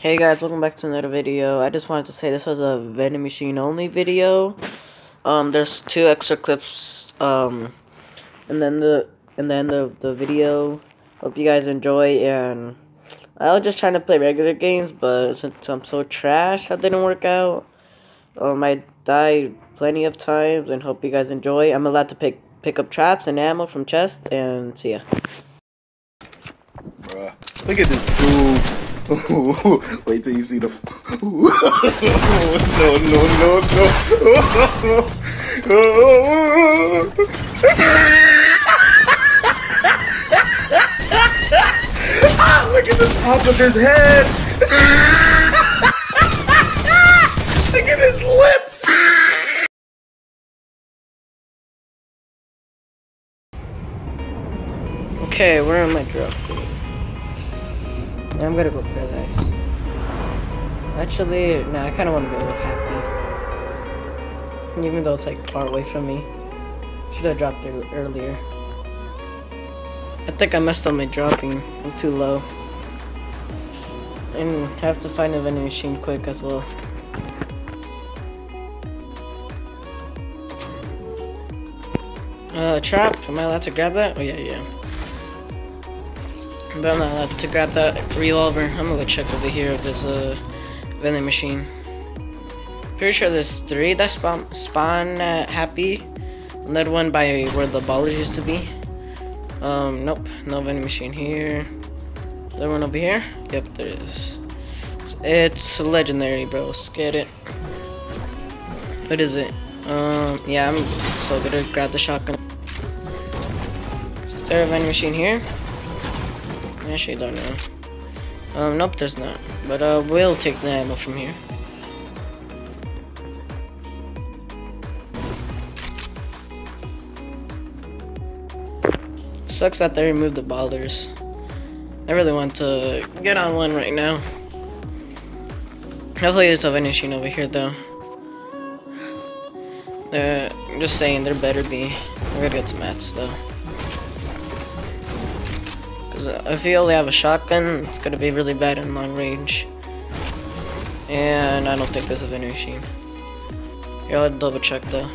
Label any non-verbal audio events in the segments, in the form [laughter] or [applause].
Hey guys, welcome back to another video. I just wanted to say this was a vending machine only video. Um, there's two extra clips, um, and then the and then the the video. Hope you guys enjoy. And I was just trying to play regular games, but since I'm so trash, that didn't work out. Um, I died plenty of times, and hope you guys enjoy. I'm allowed to pick pick up traps and ammo from chests, and see ya. Bruh, look at this dude. [laughs] Wait till you see the. no, no, no, no. look at the top of his head. [laughs] look at his lips. Okay, where am I drop? I'm gonna go paradise. Actually, nah, I kind of want to go happy. Even though it's like far away from me. Should have dropped it earlier. I think I messed up my dropping. I'm too low. And have to find a vending machine quick as well. Uh, trap? Am I allowed to grab that? Oh yeah, yeah. But I'm not allowed to grab that revolver. I'm gonna go check over here if there's a vending machine. Pretty sure there's three that spawn, spawn at Happy. Another one by where the ballers used to be. Um, nope, no vending machine here. There one over here? Yep, there is. It's legendary, bro. Let's get it. What is it? Um, yeah, I'm so gonna grab the shotgun. Is there a vending machine here? I actually don't know. Um, nope, there's not. But uh, we'll take the ammo from here. Sucks that they removed the ballers. I really want to get on one right now. Hopefully there's a machine over here though. They're, I'm just saying, there better be. We're gonna get some mats though. If you only have a shotgun, it's gonna be really bad in long range. And I don't think there's a vending machine. Here, I'll double check though.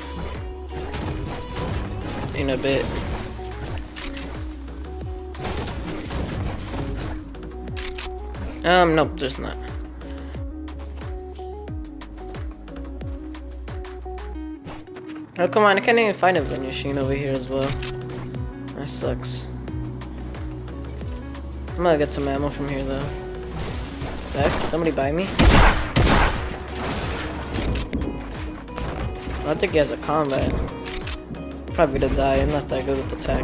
In a bit. Um, nope, there's not. Oh, come on, I can't even find a machine over here as well. That sucks. I'm gonna get some ammo from here though. Back? Somebody buy me? I think he has a combat. Probably gonna die, I'm not that good with attack.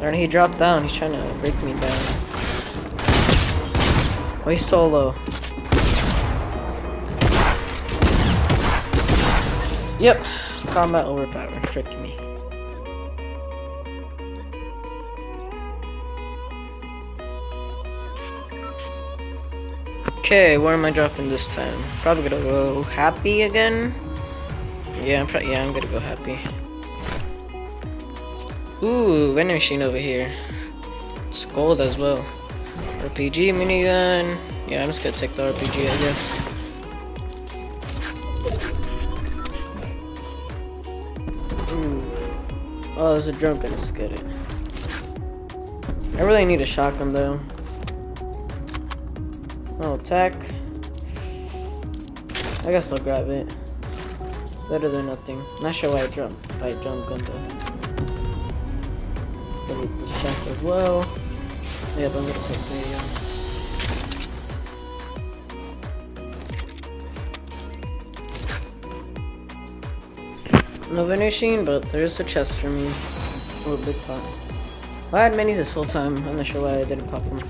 Darn, he dropped down, he's trying to break me down. Oh, he's solo. Yep, combat overpowered, tricking me. Okay, where am I dropping this time? Probably gonna go happy again. Yeah, I'm yeah, I'm gonna go happy. Ooh, vending machine over here. It's gold as well. RPG minigun. Yeah, I'm just gonna take the RPG, I guess. Oh, there's a get it. I really need a shotgun though. Oh, attack. I guess I'll grab it. Better than nothing. Not sure why I jump. I jump gun though. This chest as well. Yeah, but I'm gonna take the. Uh, No vending machine, but there's a chest for me. Oh, a big pot. I had minis this whole time. I'm not sure why I didn't pop them.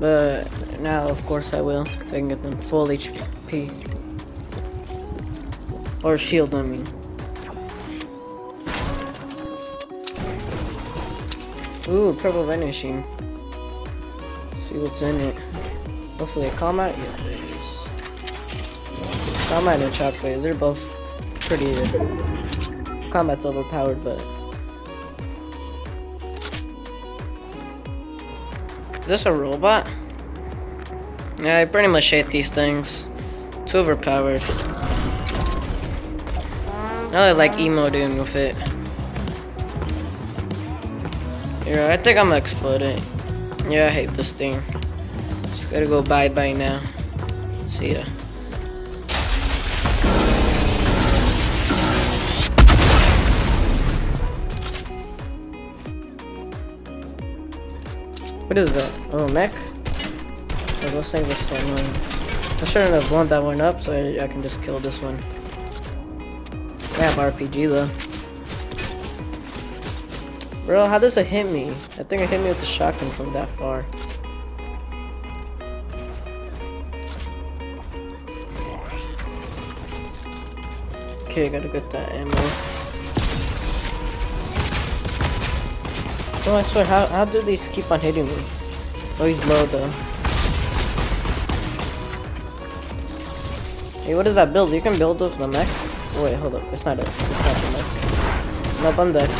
But now, of course, I will. I can get them full HP. Or shield, I mean. Ooh, purple machine. Let's see what's in it. Hopefully a combat? Yeah, there it is. Combat and chocolate, they're both pretty. Combat's overpowered, but. Is this a robot? Yeah, I pretty much hate these things. Too overpowered. I like emo doing with it. Yeah, I think I'm gonna explode it. Yeah, I hate this thing. Just gotta go bye-bye now. See ya. What is that? Oh, mech? Oh, those things so annoying. I shouldn't have blown that one up so I, I can just kill this one. I have RPG though. Bro, how does it hit me? I think it hit me with the shotgun from that far. Okay, gotta get that ammo. Oh, I swear, how, how do these keep on hitting me? Oh, he's low though. Hey, what is that build? You can build with the mech? Wait, hold up. It's not it. It's not the mech. Nope, I'm dead.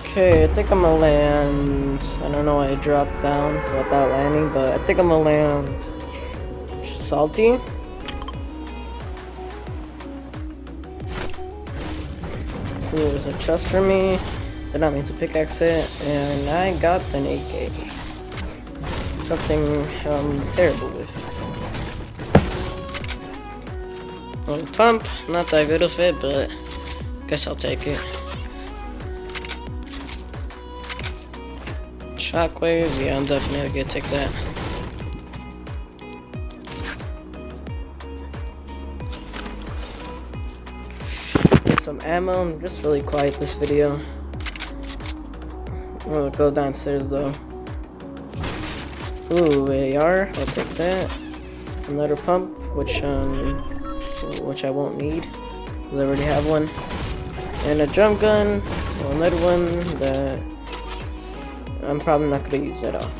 Okay, I think I'm gonna land. I don't know why I dropped down without landing, but I think I'm gonna land salty. Ooh, there's a chest for me. Did not mean to pickaxe it, and I got an AK. Something I'm terrible with. Pump, not that good of it, but guess I'll take it. Shockwave, yeah, I'm definitely gonna take that. Some ammo, I'm just really quiet this video. I'm gonna go downstairs though. Ooh, AR, I'll take that. Another pump, which um, which I won't need, because I already have one. And a drum gun, another one that I'm probably not gonna use at all.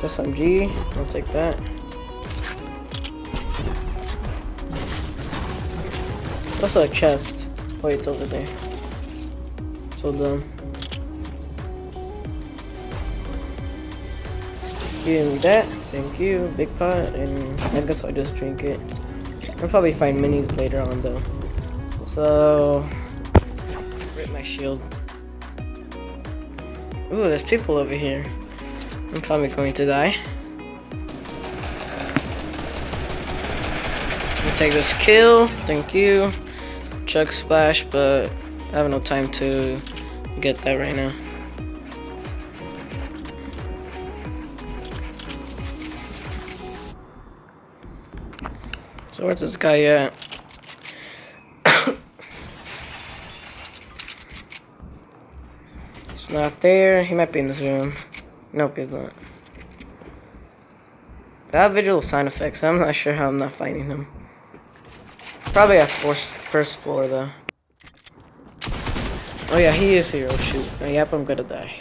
SMG, I'll take that. Also a chest. Oh, it's over there. So dumb. Give me that. Thank you. Big pot. And I guess I'll just drink it. I'll probably find minis later on though. So, rip my shield. Ooh, there's people over here. I'm probably going to die. I'll take this kill. Thank you. Chug splash, but I have no time to get that right now. So where's this guy at? [coughs] He's not there. He might be in this room. Nope, he's not. That visual sound effects. I'm not sure how I'm not finding him. Probably a first, first floor, though. Oh, yeah, he is here. Oh, shoot. Oh, yep, I'm gonna die.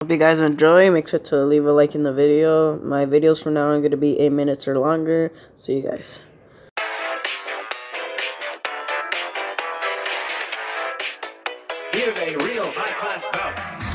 Hope you guys enjoy. Make sure to leave a like in the video. My videos from now on are going to be 8 minutes or longer. See you guys. A real high-class.